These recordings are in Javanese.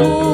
Thank you.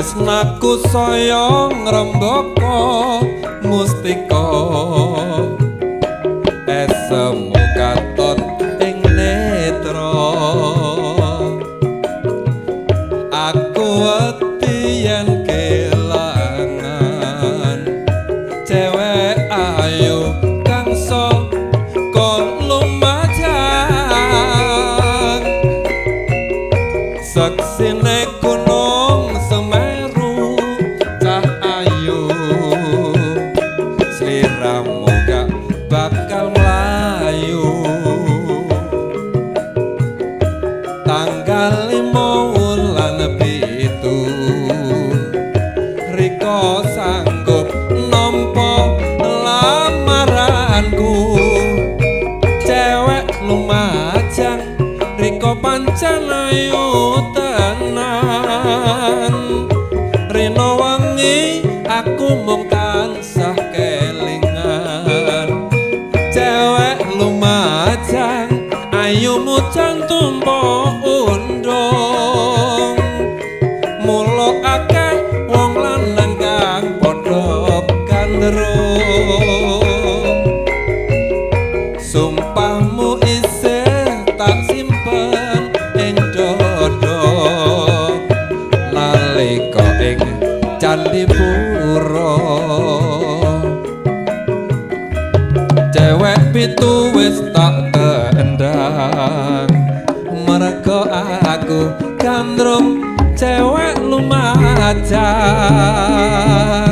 Tresnaku saya ngrembaka mustika. Esemu lamaranku cewek lumajang riko pancen ayu tenan. Rino wengi aku mung lumajang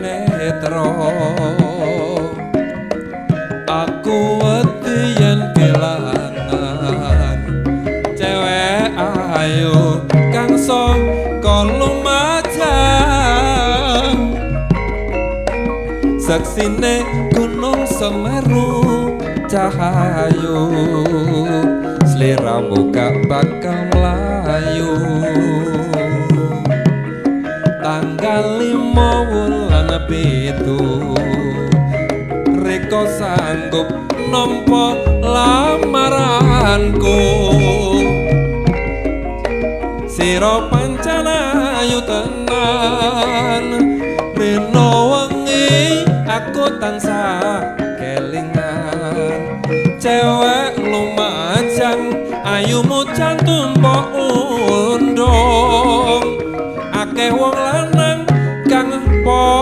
netra aku wedi yen kelangan. Cewek ayu kang saka lumajang. Saksine gunung semeru cahayu. Sliramu gak bakal mlayu. Tanggal lima wulan pitu reko sanggup nampa lamaranku. Sira pancana ayu tenan rino wengi aku tansah kelingan. Cewek lumajang ayumu cantum mbok undung. Akeh wong lanang kang padha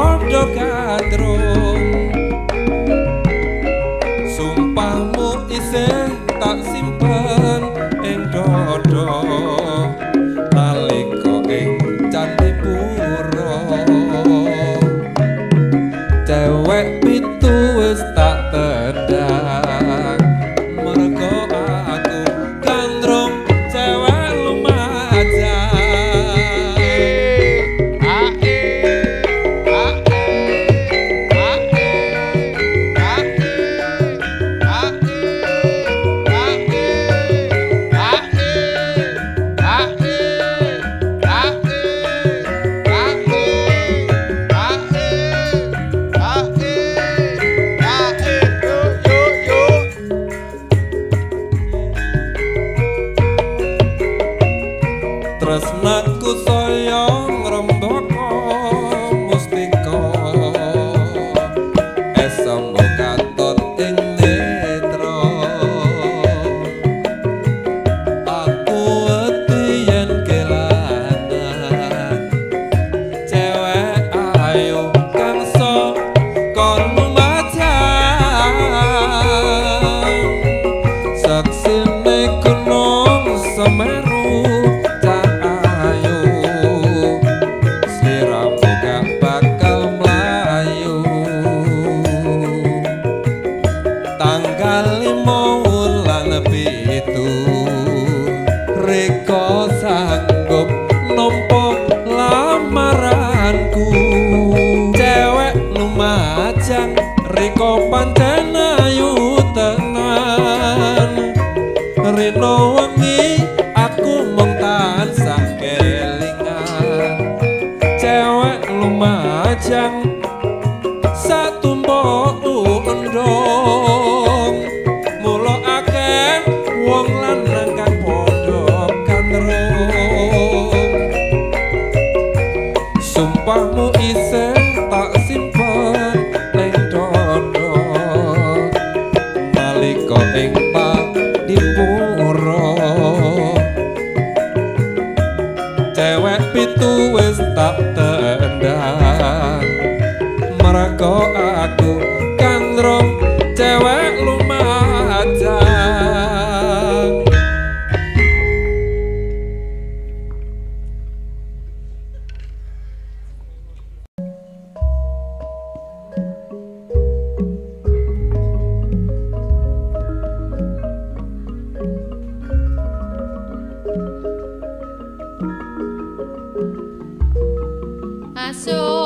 my soul.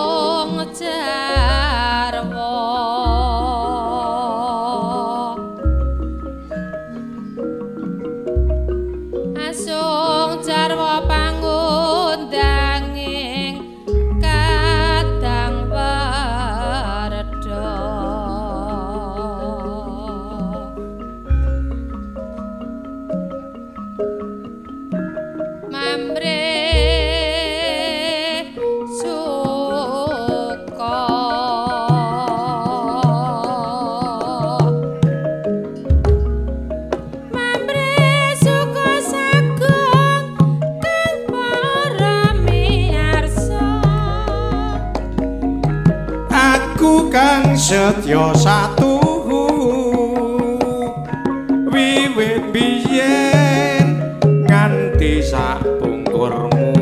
wiwit biyen nganti sak pungkurmu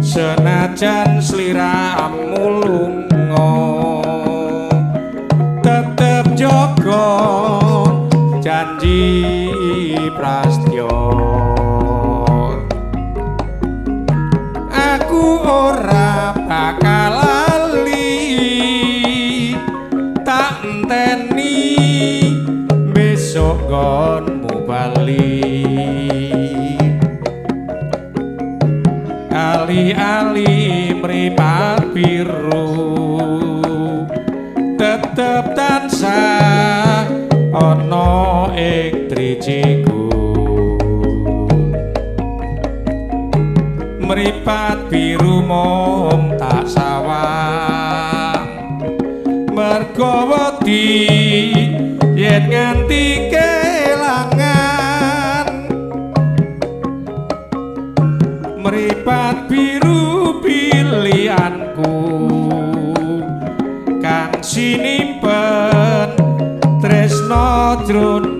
senajan sliramu lunga tetep jaga janji. tetep tansah ana ing driciku mripat biru mom tak sawang. Mergo wedi yen nganti kelangan. Mripat biru pilihanku. Kang sini Road.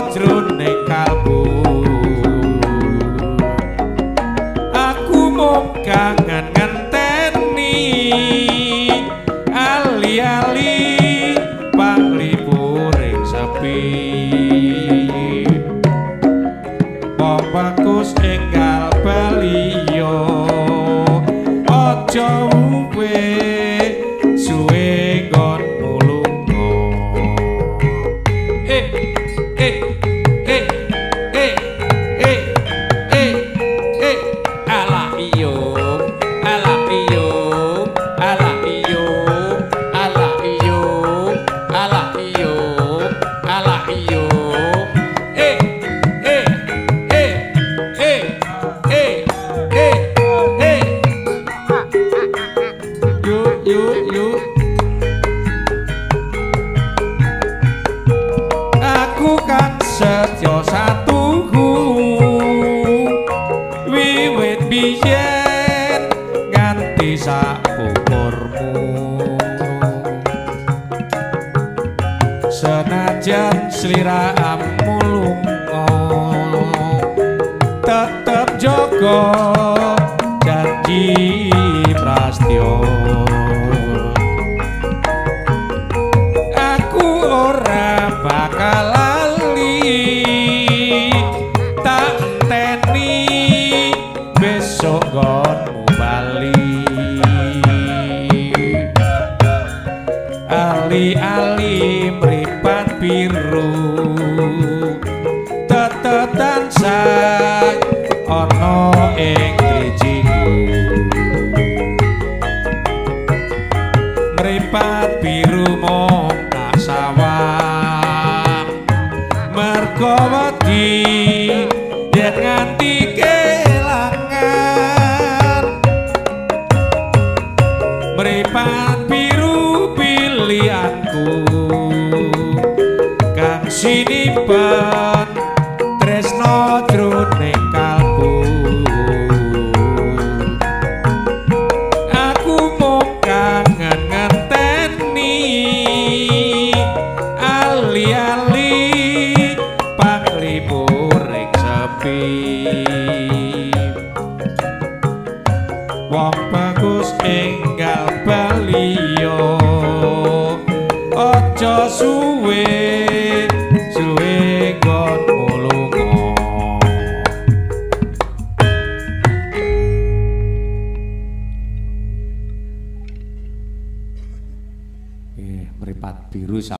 quattro sliramu lunga Tetep jaga wedi yen nganti